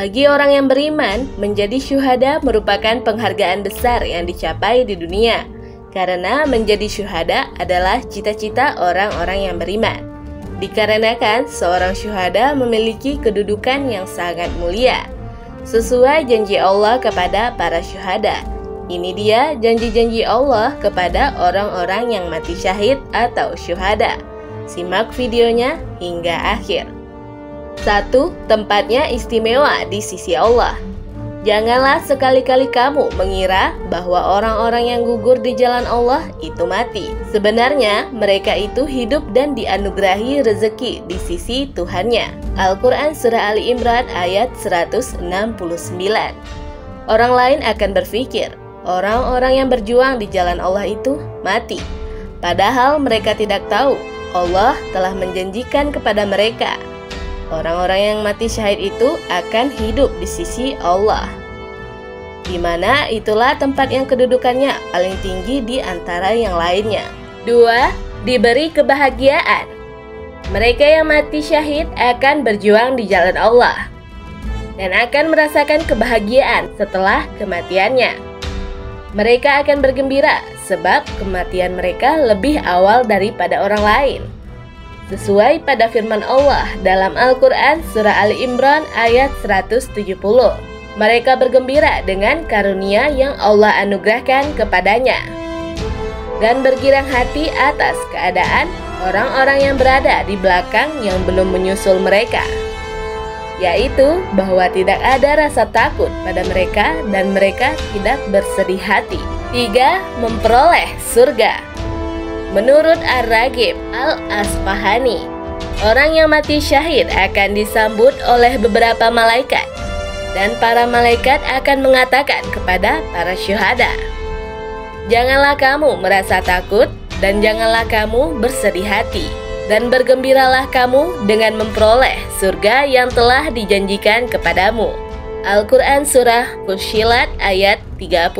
Bagi orang yang beriman, menjadi syuhada merupakan penghargaan besar yang dicapai di dunia. Karena menjadi syuhada adalah cita-cita orang-orang yang beriman. Dikarenakan seorang syuhada memiliki kedudukan yang sangat mulia. Sesuai janji Allah kepada para syuhada. Ini dia janji-janji Allah kepada orang-orang yang mati syahid atau syuhada. Simak videonya hingga akhir. Satu, tempatnya istimewa di sisi Allah. Janganlah sekali-kali kamu mengira bahwa orang-orang yang gugur di jalan Allah itu mati. Sebenarnya, mereka itu hidup dan dianugerahi rezeki di sisi Tuhannya. Al-Quran Surah Ali Imran ayat 169 Orang lain akan berpikir, orang-orang yang berjuang di jalan Allah itu mati. Padahal mereka tidak tahu, Allah telah menjanjikan kepada mereka Orang-orang yang mati syahid itu akan hidup di sisi Allah. Di mana itulah tempat yang kedudukannya paling tinggi di antara yang lainnya. Dua, diberi kebahagiaan. Mereka yang mati syahid akan berjuang di jalan Allah dan akan merasakan kebahagiaan setelah kematiannya. Mereka akan bergembira sebab kematian mereka lebih awal daripada orang lain sesuai pada firman Allah dalam Al-Quran Surah Ali Imran ayat 170. Mereka bergembira dengan karunia yang Allah anugerahkan kepadanya dan bergirang hati atas keadaan orang-orang yang berada di belakang yang belum menyusul mereka yaitu bahwa tidak ada rasa takut pada mereka dan mereka tidak bersedih hati. Tiga, memperoleh surga. Menurut Ar-Ragib Al-Asfahani, orang yang mati syahid akan disambut oleh beberapa malaikat dan para malaikat akan mengatakan kepada para syuhada, Janganlah kamu merasa takut dan janganlah kamu bersedih hati dan bergembiralah kamu dengan memperoleh surga yang telah dijanjikan kepadamu. Al-Quran Surah Fusilat ayat 30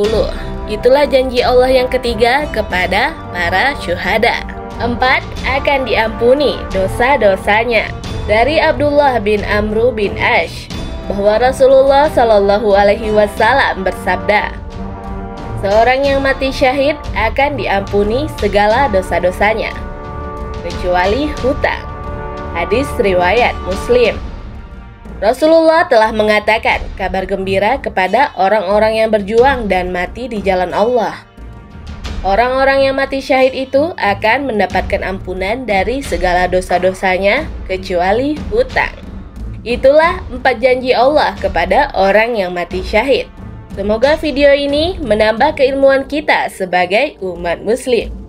Itulah janji Allah yang ketiga kepada para syuhada. Empat, akan diampuni dosa-dosanya. Dari Abdullah bin Amru bin Ash bahwa Rasulullah Shallallahu Alaihi Wasallam bersabda, seorang yang mati syahid akan diampuni segala dosa-dosanya, kecuali hutang. Hadis riwayat Muslim. Rasulullah telah mengatakan kabar gembira kepada orang-orang yang berjuang dan mati di jalan Allah. Orang-orang yang mati syahid itu akan mendapatkan ampunan dari segala dosa-dosanya kecuali hutang. Itulah empat janji Allah kepada orang yang mati syahid. Semoga video ini menambah keilmuan kita sebagai umat muslim.